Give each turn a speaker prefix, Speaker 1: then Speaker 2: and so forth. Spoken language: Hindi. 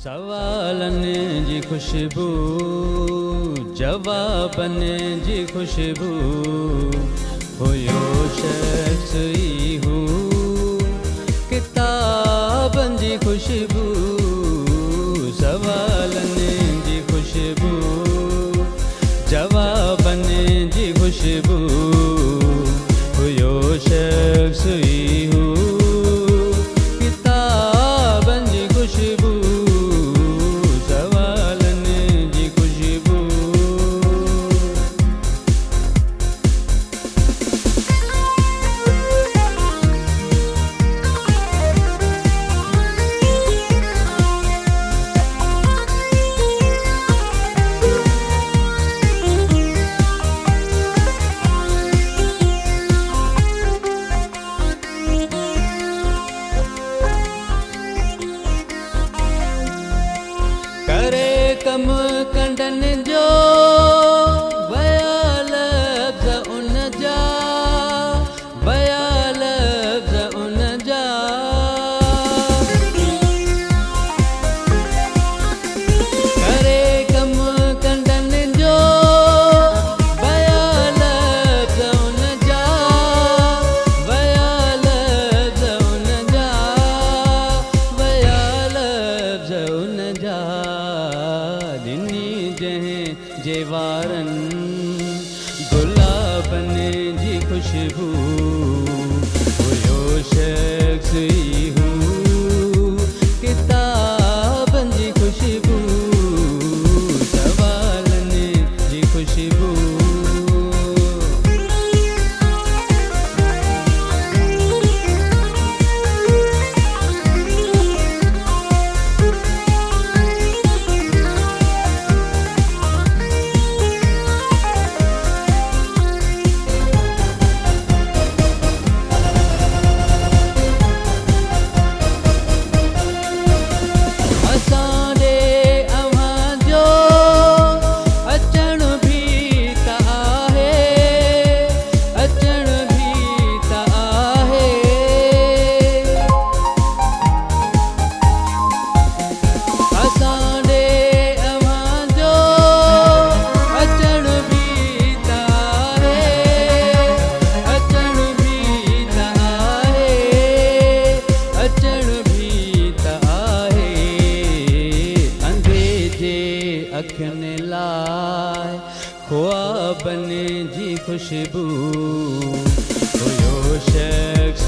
Speaker 1: सवालन जी खुशबू, जवाबन जी खुशबू, हुयो शख्स ई हूँ। किताबन जी खुशबू, सवालन जी खुशबू, जवाबन जी खुशबू, हुयो शख्स ई comme जहें जे वारनि गुलाबनि जी ख़ुशबू। हुयो गुलापनूष बने जी खुशबू। यो शख्स